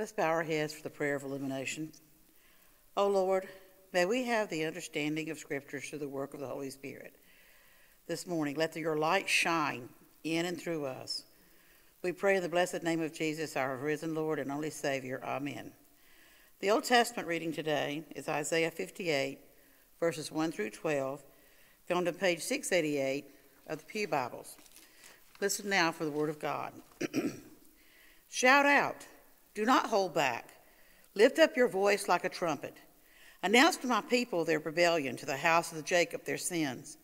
Let's bow our heads for the prayer of illumination. O Lord, may we have the understanding of Scriptures through the work of the Holy Spirit. This morning, let your light shine in and through us. We pray in the blessed name of Jesus, our risen Lord and only Savior. Amen. The Old Testament reading today is Isaiah 58, verses 1 through 12, found on page 688 of the Pew Bibles. Listen now for the Word of God. Shout out, do not hold back. Lift up your voice like a trumpet. Announce to my people their rebellion, to the house of Jacob their sins.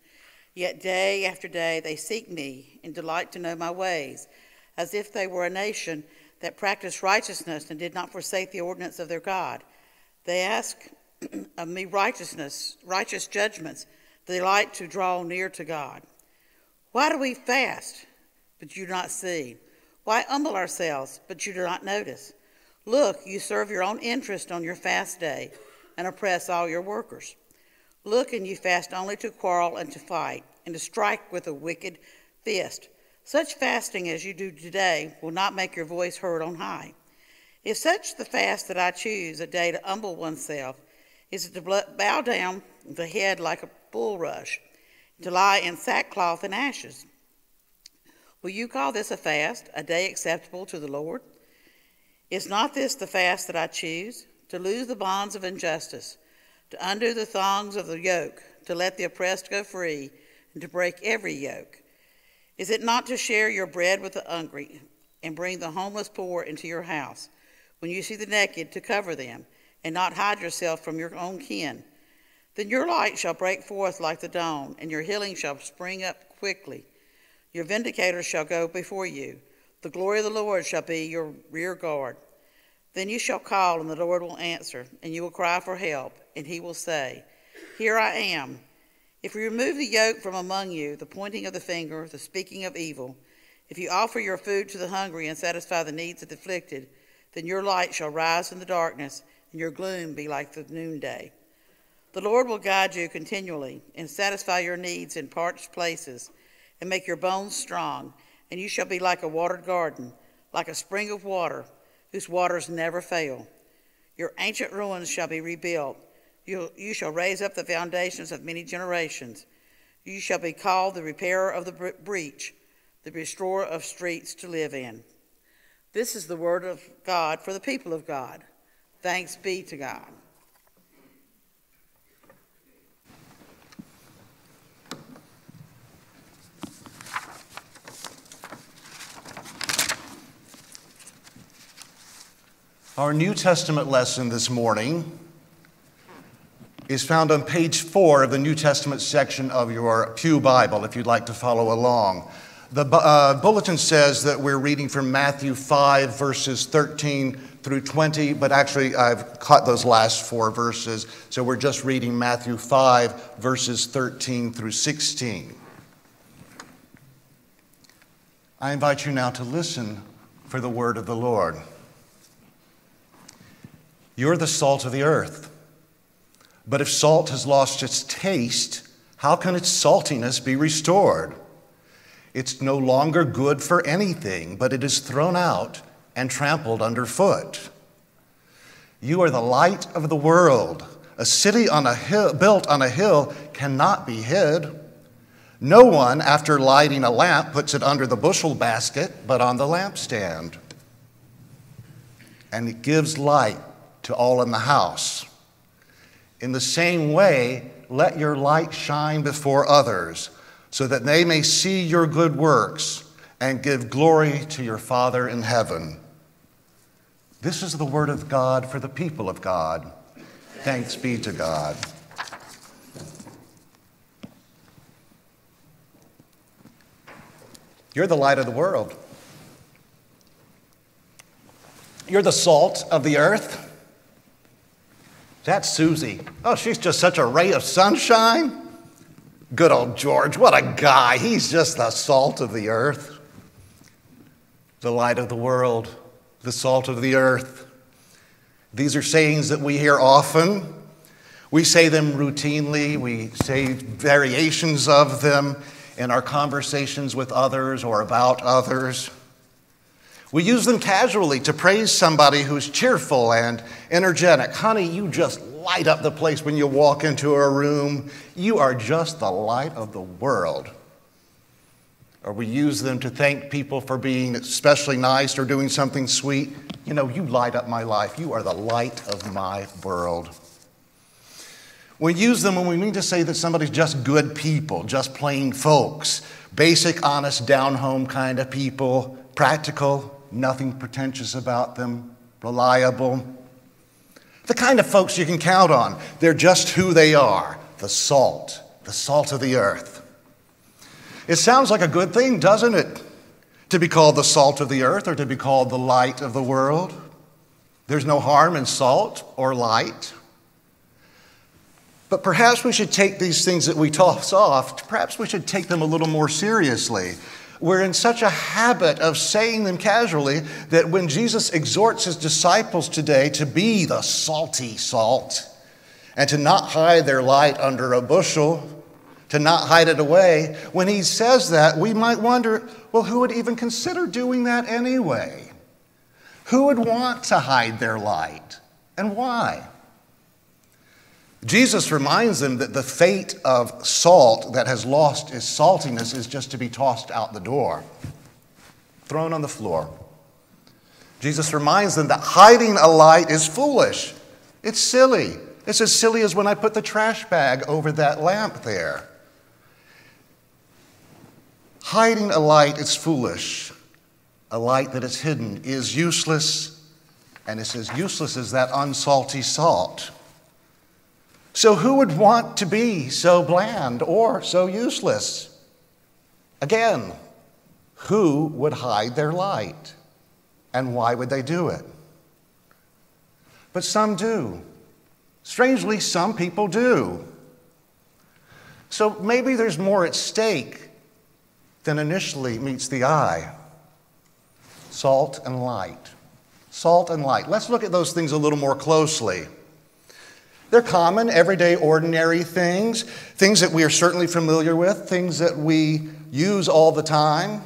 Yet day after day they seek me and delight to know my ways, as if they were a nation that practiced righteousness and did not forsake the ordinance of their God. They ask of me righteousness, righteous judgments. They delight to draw near to God. Why do we fast, but you do not see? Why humble ourselves, but you do not notice? Look, you serve your own interest on your fast day and oppress all your workers. Look, and you fast only to quarrel and to fight, and to strike with a wicked fist. Such fasting as you do today will not make your voice heard on high. If such the fast that I choose, a day to humble oneself, is it to bow down the head like a bulrush, to lie in sackcloth and ashes. Will you call this a fast, a day acceptable to the Lord? Is not this the fast that I choose? To loose the bonds of injustice, to undo the thongs of the yoke, to let the oppressed go free, and to break every yoke. Is it not to share your bread with the hungry and bring the homeless poor into your house? When you see the naked, to cover them and not hide yourself from your own kin. Then your light shall break forth like the dawn, and your healing shall spring up quickly. Your vindicator shall go before you. The glory of the Lord shall be your rear guard. Then you shall call, and the Lord will answer, and you will cry for help, and he will say, Here I am. If you remove the yoke from among you, the pointing of the finger, the speaking of evil, if you offer your food to the hungry and satisfy the needs of the afflicted, then your light shall rise in the darkness, and your gloom be like the noonday. The Lord will guide you continually and satisfy your needs in parched places and make your bones strong, and you shall be like a watered garden, like a spring of water, whose waters never fail. Your ancient ruins shall be rebuilt you, you shall raise up the foundations of many generations. You shall be called the repairer of the breach, the restorer of streets to live in. This is the word of God for the people of God. Thanks be to God. Our New Testament lesson this morning is found on page four of the New Testament section of your Pew Bible, if you'd like to follow along. The uh, bulletin says that we're reading from Matthew 5, verses 13 through 20, but actually I've caught those last four verses, so we're just reading Matthew 5, verses 13 through 16. I invite you now to listen for the word of the Lord. You're the salt of the earth. But if salt has lost its taste, how can its saltiness be restored? It's no longer good for anything, but it is thrown out and trampled underfoot. You are the light of the world. A city on a hill, built on a hill cannot be hid. No one, after lighting a lamp, puts it under the bushel basket, but on the lampstand. And it gives light to all in the house. In the same way, let your light shine before others, so that they may see your good works and give glory to your Father in heaven. This is the word of God for the people of God. Thanks be to God. You're the light of the world. You're the salt of the earth. That's Susie. Oh, she's just such a ray of sunshine. Good old George, what a guy. He's just the salt of the earth, the light of the world, the salt of the earth. These are sayings that we hear often. We say them routinely, we say variations of them in our conversations with others or about others. We use them casually to praise somebody who's cheerful and energetic. Honey, you just light up the place when you walk into a room. You are just the light of the world. Or we use them to thank people for being especially nice or doing something sweet. You know, you light up my life. You are the light of my world. We use them when we mean to say that somebody's just good people, just plain folks, basic, honest, down home kind of people, practical, nothing pretentious about them, reliable. The kind of folks you can count on. They're just who they are the salt, the salt of the earth. It sounds like a good thing, doesn't it? To be called the salt of the earth or to be called the light of the world. There's no harm in salt or light. But perhaps we should take these things that we toss off, perhaps we should take them a little more seriously. We're in such a habit of saying them casually that when Jesus exhorts his disciples today to be the salty salt and to not hide their light under a bushel, to not hide it away, when he says that, we might wonder well, who would even consider doing that anyway? Who would want to hide their light and why? Jesus reminds them that the fate of salt that has lost its saltiness is just to be tossed out the door, thrown on the floor. Jesus reminds them that hiding a light is foolish. It's silly. It's as silly as when I put the trash bag over that lamp there. Hiding a light is foolish. A light that is hidden is useless, and it's as useless as that unsalty salt. So, who would want to be so bland or so useless? Again, who would hide their light? And why would they do it? But some do. Strangely, some people do. So maybe there's more at stake than initially meets the eye salt and light. Salt and light. Let's look at those things a little more closely. They're common, everyday, ordinary things, things that we are certainly familiar with, things that we use all the time.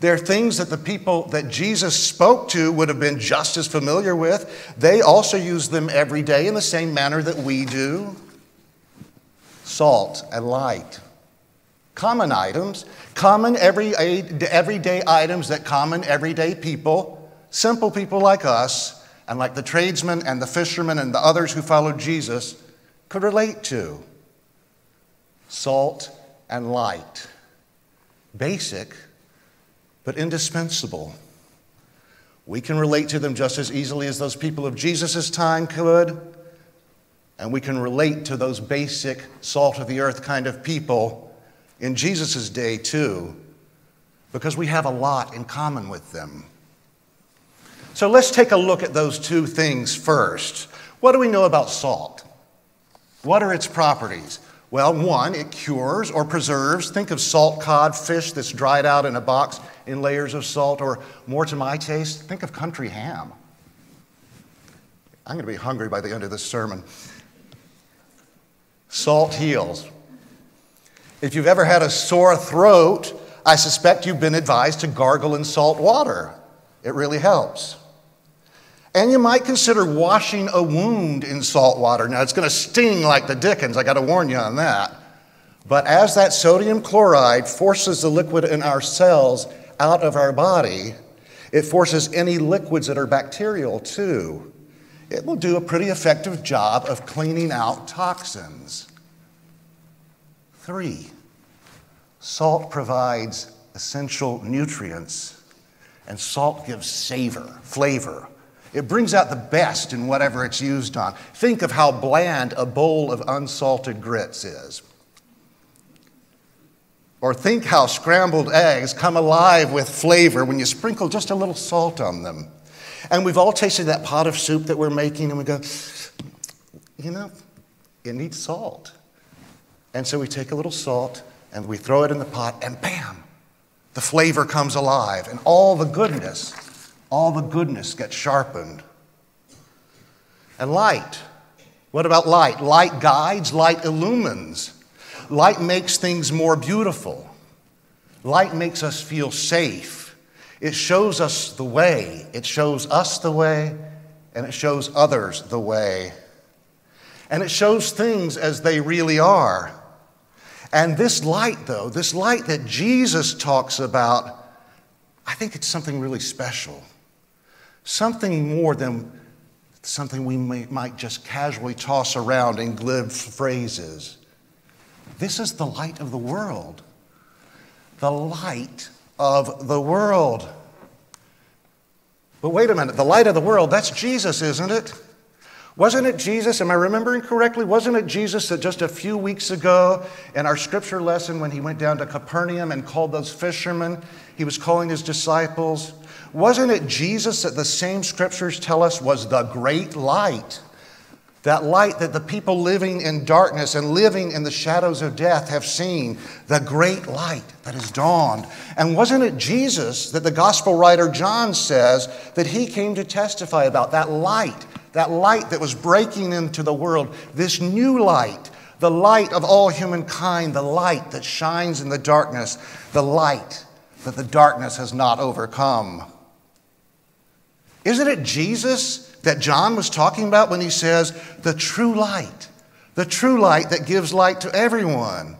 They're things that the people that Jesus spoke to would have been just as familiar with. They also use them every day in the same manner that we do. Salt and light. Common items, common every, everyday items that common everyday people, simple people like us, and like the tradesmen and the fishermen and the others who followed Jesus could relate to. Salt and light. Basic, but indispensable. We can relate to them just as easily as those people of Jesus' time could. And we can relate to those basic salt of the earth kind of people in Jesus' day too, because we have a lot in common with them. So let's take a look at those two things first. What do we know about salt? What are its properties? Well, one, it cures or preserves. Think of salt cod fish that's dried out in a box in layers of salt, or more to my taste, think of country ham. I'm going to be hungry by the end of this sermon. Salt heals. If you've ever had a sore throat, I suspect you've been advised to gargle in salt water. It really helps. And you might consider washing a wound in salt water. Now, it's going to sting like the dickens, I got to warn you on that. But as that sodium chloride forces the liquid in our cells out of our body, it forces any liquids that are bacterial too. It will do a pretty effective job of cleaning out toxins. Three, salt provides essential nutrients, and salt gives savor, flavor. It brings out the best in whatever it's used on. Think of how bland a bowl of unsalted grits is. Or think how scrambled eggs come alive with flavor when you sprinkle just a little salt on them. And we've all tasted that pot of soup that we're making and we go, you know, it needs salt. And so we take a little salt and we throw it in the pot and bam, the flavor comes alive and all the goodness all the goodness gets sharpened. And light. What about light? Light guides, light illumines. Light makes things more beautiful. Light makes us feel safe. It shows us the way. It shows us the way, and it shows others the way. And it shows things as they really are. And this light, though, this light that Jesus talks about, I think it's something really special. Something more than something we may, might just casually toss around in glib phrases. This is the light of the world. The light of the world. But wait a minute, the light of the world, that's Jesus, isn't it? Wasn't it Jesus? Am I remembering correctly? Wasn't it Jesus that just a few weeks ago in our scripture lesson when he went down to Capernaum and called those fishermen, he was calling his disciples? Wasn't it Jesus that the same scriptures tell us was the great light? That light that the people living in darkness and living in the shadows of death have seen, the great light that has dawned. And wasn't it Jesus that the gospel writer John says that he came to testify about? That light, that light that was breaking into the world, this new light, the light of all humankind, the light that shines in the darkness, the light that the darkness has not overcome. Isn't it Jesus that John was talking about when he says, the true light, the true light that gives light to everyone?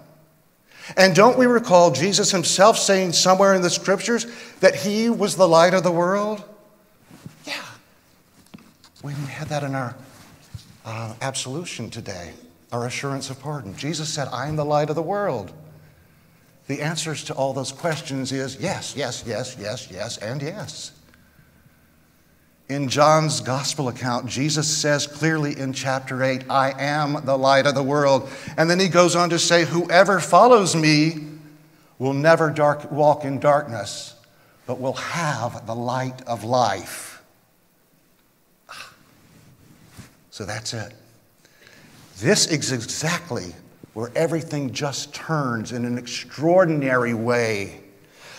And don't we recall Jesus himself saying somewhere in the scriptures that he was the light of the world? Yeah. We had that in our uh, absolution today, our assurance of pardon. Jesus said, I am the light of the world. The answers to all those questions is yes, yes, yes, yes, yes, and yes. In John's gospel account, Jesus says clearly in chapter 8, I am the light of the world. And then he goes on to say, Whoever follows me will never dark, walk in darkness, but will have the light of life. So that's it. This is exactly where everything just turns in an extraordinary way.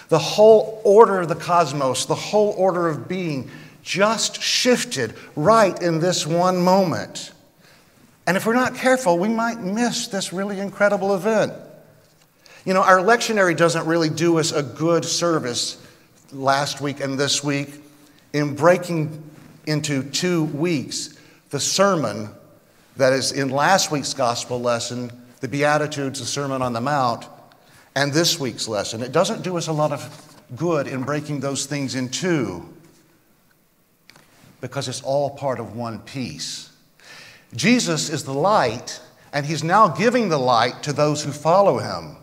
The whole order of the cosmos, the whole order of being, just shifted right in this one moment. And if we're not careful, we might miss this really incredible event. You know, our lectionary doesn't really do us a good service last week and this week in breaking into two weeks the sermon that is in last week's gospel lesson, the Beatitudes, the Sermon on the Mount, and this week's lesson. It doesn't do us a lot of good in breaking those things in two because it's all part of one piece. Jesus is the light, and he's now giving the light to those who follow him.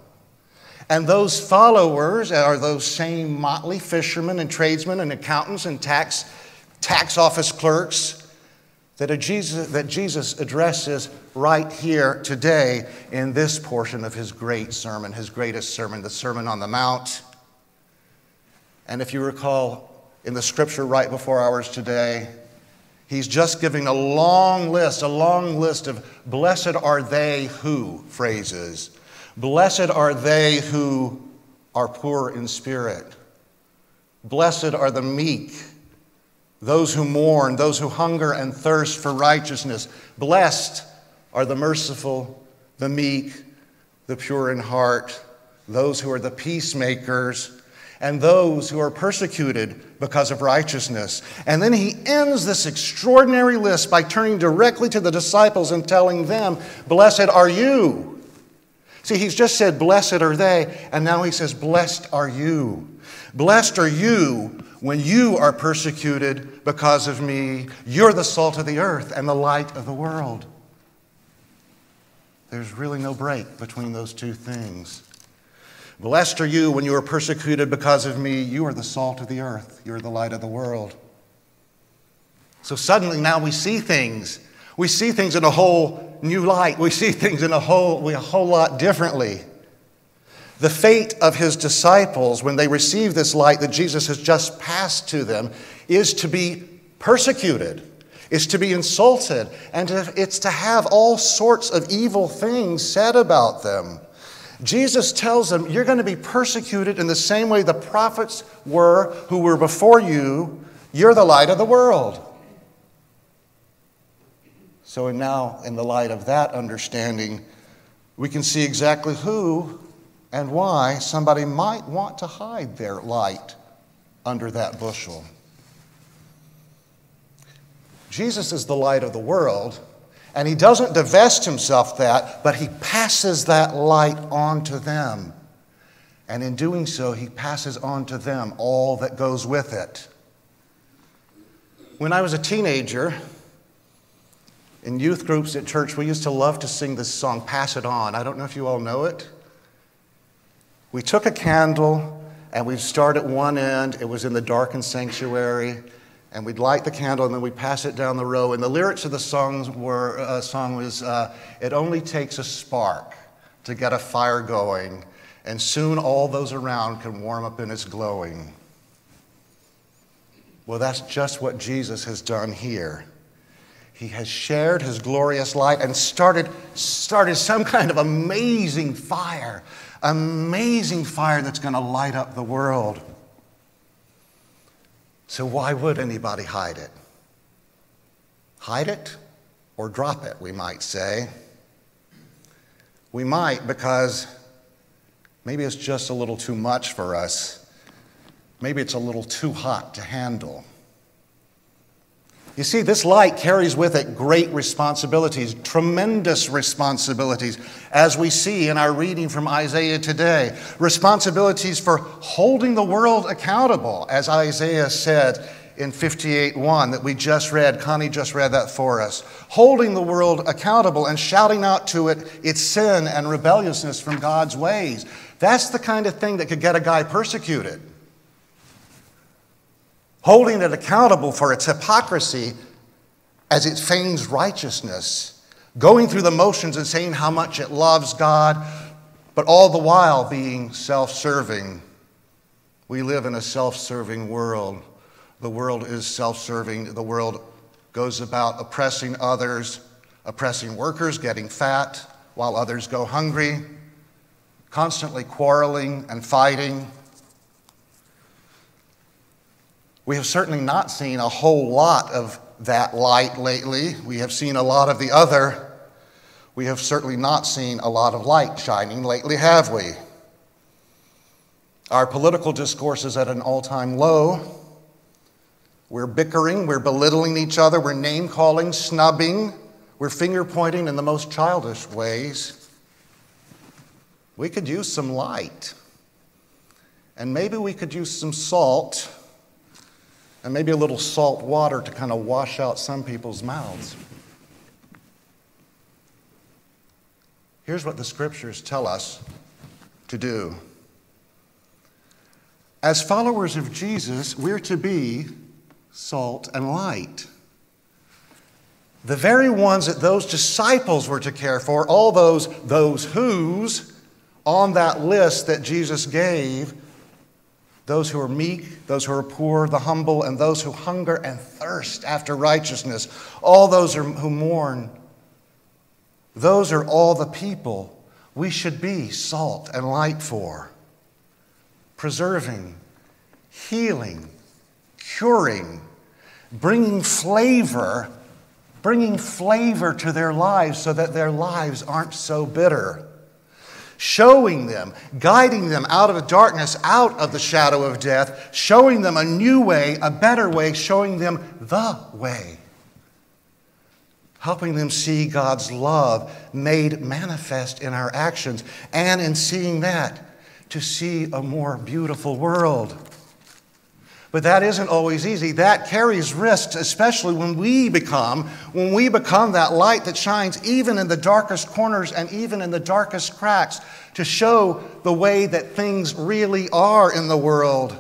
And those followers are those same motley fishermen and tradesmen and accountants and tax, tax office clerks that Jesus, that Jesus addresses right here today in this portion of his great sermon, his greatest sermon, the Sermon on the Mount. And if you recall, in the scripture right before ours today. He's just giving a long list, a long list of blessed are they who phrases. Blessed are they who are poor in spirit. Blessed are the meek, those who mourn, those who hunger and thirst for righteousness. Blessed are the merciful, the meek, the pure in heart, those who are the peacemakers and those who are persecuted because of righteousness. And then he ends this extraordinary list by turning directly to the disciples and telling them, Blessed are you. See, he's just said, Blessed are they, and now he says, Blessed are you. Blessed are you when you are persecuted because of me. You're the salt of the earth and the light of the world. There's really no break between those two things. Blessed are you when you are persecuted because of me. You are the salt of the earth, you're the light of the world. So suddenly now we see things. We see things in a whole new light. We see things in a whole, a whole lot differently. The fate of his disciples when they receive this light that Jesus has just passed to them is to be persecuted, is to be insulted, and it's to have all sorts of evil things said about them. Jesus tells them, You're going to be persecuted in the same way the prophets were who were before you. You're the light of the world. So now, in the light of that understanding, we can see exactly who and why somebody might want to hide their light under that bushel. Jesus is the light of the world, and he doesn't divest himself that, but he passes that light on to them. And in doing so, he passes on to them all that goes with it. When I was a teenager, in youth groups at church, we used to love to sing this song, Pass It On. I don't know if you all know it. We took a candle and we'd start at one end, it was in the darkened sanctuary, and we'd light the candle and then we'd pass it down the row. And the lyrics of the songs were, uh, song was, uh, It only takes a spark to get a fire going, and soon all those around can warm up in its glowing. Well, that's just what Jesus has done here. He has shared his glorious light and started, started some kind of amazing fire, amazing fire that's going to light up the world. So, why would anybody hide it? Hide it or drop it, we might say. We might because maybe it's just a little too much for us. Maybe it's a little too hot to handle. You see, this light carries with it great responsibilities, tremendous responsibilities, as we see in our reading from Isaiah today. Responsibilities for holding the world accountable, as Isaiah said in 58:1 that we just read. Connie just read that for us. Holding the world accountable and shouting out to it its sin and rebelliousness from God's ways. That's the kind of thing that could get a guy persecuted holding it accountable for its hypocrisy as it feigns righteousness, going through the motions and saying how much it loves God, but all the while being self serving. We live in a self serving world. The world is self serving. The world goes about oppressing others, oppressing workers, getting fat, while others go hungry, constantly quarreling and fighting. We have certainly not seen a whole lot of that light lately. We have seen a lot of the other. We have certainly not seen a lot of light shining lately, have we? Our political discourse is at an all time low. We're bickering, we're belittling each other, we're name calling, snubbing, we're finger pointing in the most childish ways. We could use some light. And maybe we could use some salt and maybe a little salt water to kind of wash out some people's mouths. Here's what the scriptures tell us to do. As followers of Jesus, we're to be salt and light. The very ones that those disciples were to care for, all those, those who's on that list that Jesus gave, those who are meek, those who are poor, the humble, and those who hunger and thirst after righteousness, all those who mourn. Those are all the people we should be salt and light for. Preserving, healing, curing, bringing flavor, bringing flavor to their lives so that their lives aren't so bitter showing them, guiding them out of darkness, out of the shadow of death, showing them a new way, a better way, showing them the way. Helping them see God's love made manifest in our actions, and in seeing that, to see a more beautiful world. But that isn't always easy. That carries risks, especially when we become, when we become that light that shines even in the darkest corners and even in the darkest cracks to show the way that things really are in the world.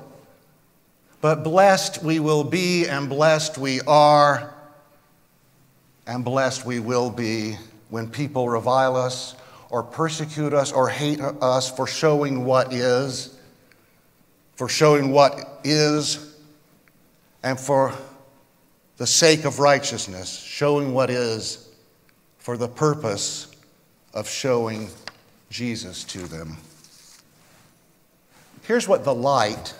But blessed we will be, and blessed we are, and blessed we will be when people revile us or persecute us or hate us for showing what is for showing what is, and for the sake of righteousness, showing what is for the purpose of showing Jesus to them. Here's what the light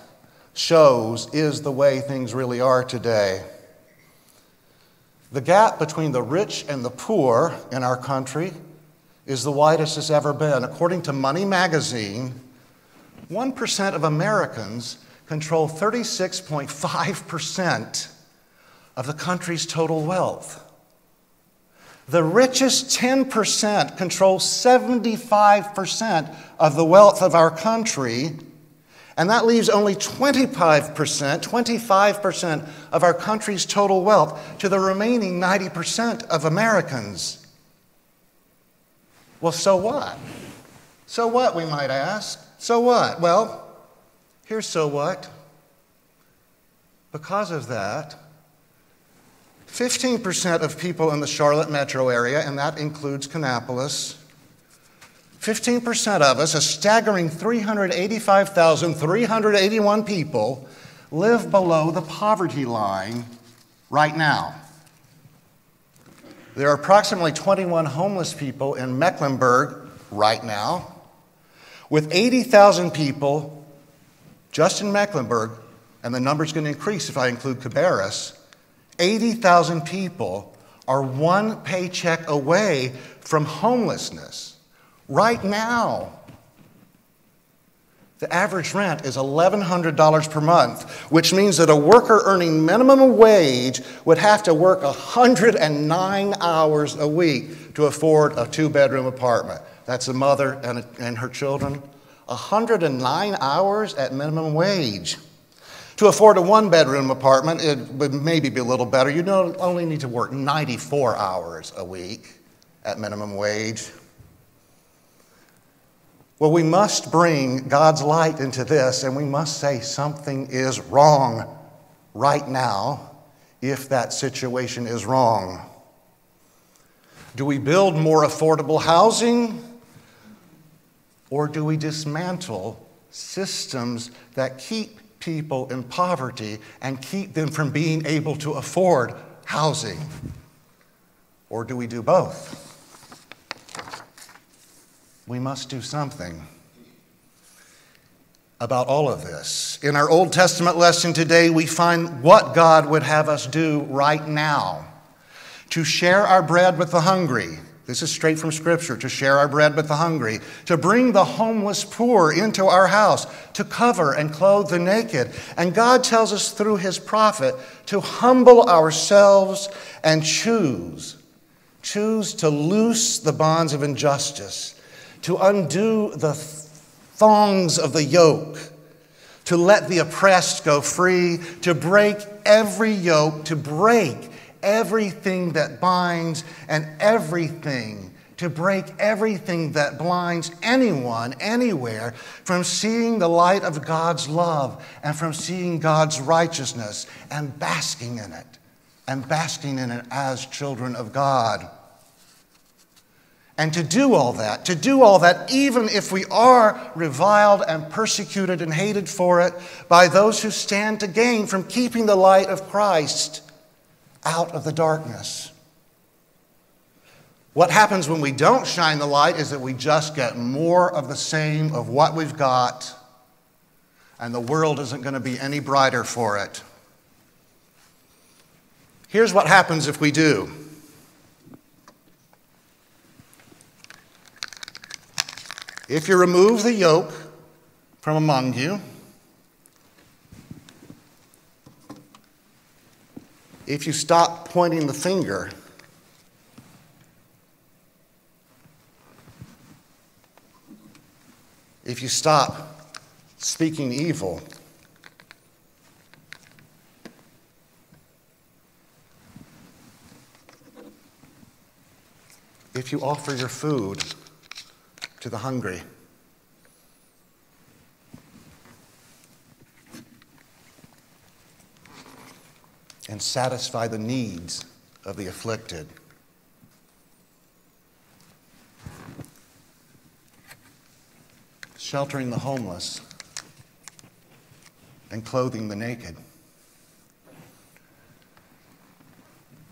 shows is the way things really are today. The gap between the rich and the poor in our country is the widest it's ever been. According to Money Magazine, 1% of Americans control 36.5% of the country's total wealth. The richest 10% control 75% of the wealth of our country, and that leaves only 25%, 25% of our country's total wealth to the remaining 90% of Americans. Well, so what? So what, we might ask? So what? Well, here's so what. Because of that, 15% of people in the Charlotte metro area, and that includes Kannapolis, 15% of us, a staggering 385,381 people, live below the poverty line right now. There are approximately 21 homeless people in Mecklenburg right now, with 80,000 people just in Mecklenburg, and the number's going to increase if I include Cabarrus 80,000 people are one paycheck away from homelessness right now. The average rent is $1,100 per month, which means that a worker earning minimum wage would have to work 109 hours a week to afford a two bedroom apartment. That's a mother and, and her children. 109 hours at minimum wage. To afford a one bedroom apartment, it would maybe be a little better. You only need to work 94 hours a week at minimum wage. Well, we must bring God's light into this, and we must say something is wrong right now if that situation is wrong. Do we build more affordable housing, or do we dismantle systems that keep people in poverty and keep them from being able to afford housing? Or do we do both? We must do something about all of this. In our Old Testament lesson today, we find what God would have us do right now to share our bread with the hungry this is straight from Scripture to share our bread with the hungry, to bring the homeless poor into our house, to cover and clothe the naked. And God tells us through His prophet to humble ourselves and choose. Choose to loose the bonds of injustice, to undo the thongs of the yoke, to let the oppressed go free, to break every yoke, to break everything that binds and everything to break everything that blinds anyone, anywhere, from seeing the light of God's love and from seeing God's righteousness and basking in it, and basking in it as children of God. And to do all that, to do all that, even if we are reviled and persecuted and hated for it by those who stand to gain from keeping the light of Christ out of the darkness. What happens when we don't shine the light is that we just get more of the same of what we've got, and the world isn't going to be any brighter for it. Here's what happens if we do. If you remove the yoke from among you, if you stop pointing the finger, if you stop speaking evil, if you offer your food to the hungry, and satisfy the needs of the afflicted. Sheltering the homeless and clothing the naked.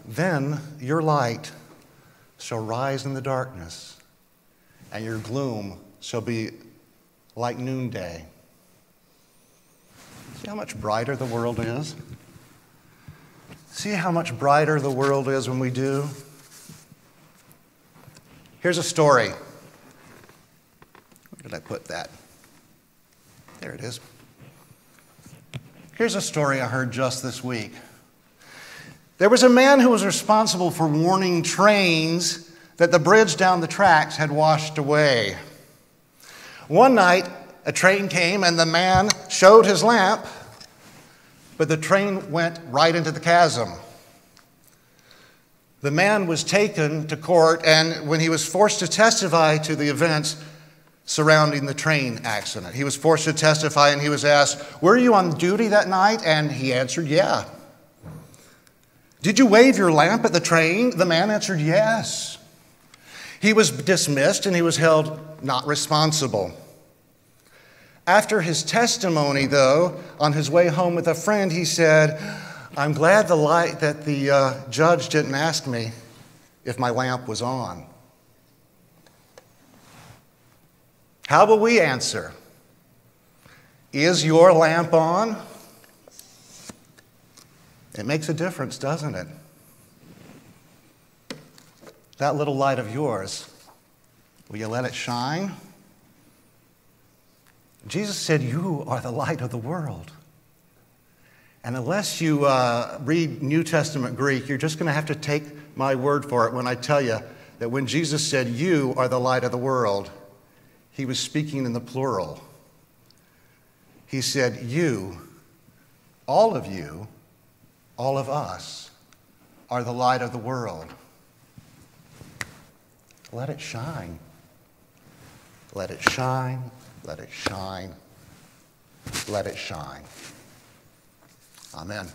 Then your light shall rise in the darkness, and your gloom shall be like noonday. See how much brighter the world is? See how much brighter the world is when we do? Here's a story. Where did I put that? There it is. Here's a story I heard just this week. There was a man who was responsible for warning trains that the bridge down the tracks had washed away. One night, a train came and the man showed his lamp, but the train went right into the chasm. The man was taken to court, and when he was forced to testify to the events surrounding the train accident, he was forced to testify and he was asked, Were you on duty that night? And he answered, Yeah. Did you wave your lamp at the train? The man answered, Yes. He was dismissed and he was held not responsible. After his testimony, though, on his way home with a friend, he said, I'm glad the light that the uh, judge didn't ask me if my lamp was on. How will we answer? Is your lamp on? It makes a difference, doesn't it? That little light of yours, will you let it shine? Jesus said, You are the light of the world. And unless you uh, read New Testament Greek, you're just going to have to take my word for it when I tell you that when Jesus said, You are the light of the world, he was speaking in the plural. He said, You, all of you, all of us, are the light of the world. Let it shine. Let it shine. Let it shine. Let it shine. Amen.